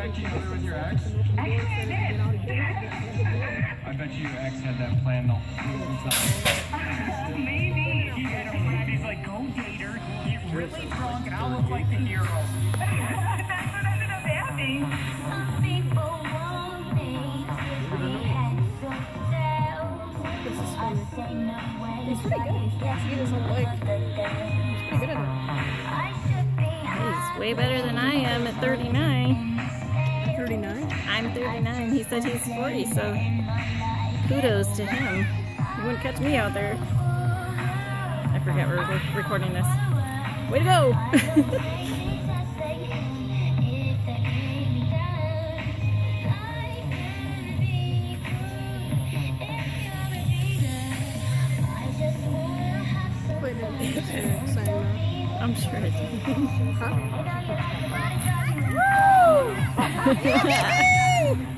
actually know there was your ex? I bet you your ex had that plan the whole time. Maybe. He had a friend, he's like, go date her, get really drunk, and I'll look like the hero. That's what ended up happening. Some people want me to be handsome. I say no way. He's pretty good. Yeah, he doesn't like. He's pretty good at I should be He's way better than I am at 39. It. 39. I'm 39. He said he's 40, so kudos to him. You wouldn't catch me out there. I forget we're re- recording this. Way to go! Wait, did saying that? I'm sure it did. Huh? yeah.